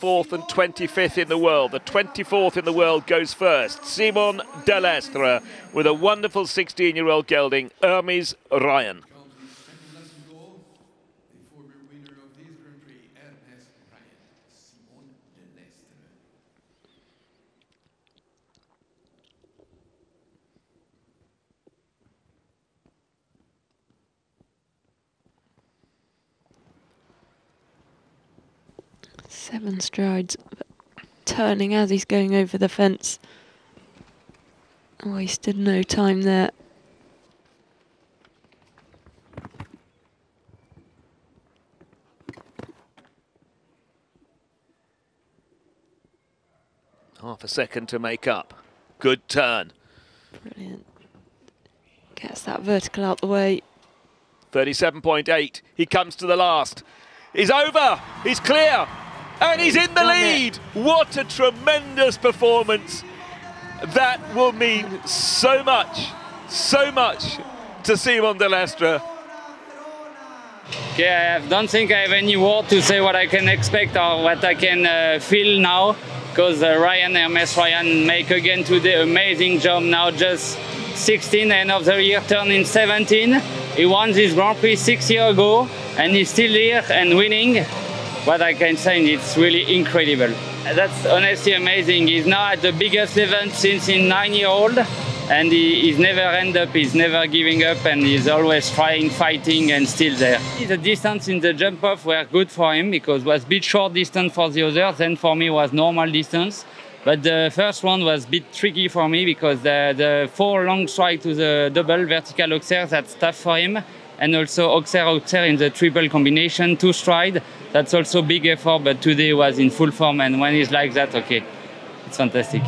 24th and 25th in the world. The 24th in the world goes first. Simon Delestre with a wonderful 16-year-old gelding, Hermes Ryan. Seven strides, turning as he's going over the fence. Wasted no time there. Half a second to make up. Good turn. Brilliant. Gets that vertical out the way. 37.8. He comes to the last. He's over. He's clear. And he's in the lead. What a tremendous performance. That will mean so much, so much to Simon Delestre. Okay, I don't think I have any word to say what I can expect or what I can uh, feel now because uh, Ryan Hermes Ryan make again today amazing job now just 16 end of the year turning 17 he won this Grand Prix six years ago and he's still here and winning what I can say it's really incredible that's honestly amazing he's now at the biggest event since he's nine year old and he, he's never end up, he's never giving up, and he's always trying, fighting, and still there. The distance in the jump off were good for him because was a bit short distance for the others, and for me was normal distance. But the first one was a bit tricky for me because the, the four long strike to the double vertical oxer, that's tough for him. And also oxer oxer in the triple combination, two stride, that's also big effort, but today was in full form. And when he's like that, okay, it's fantastic.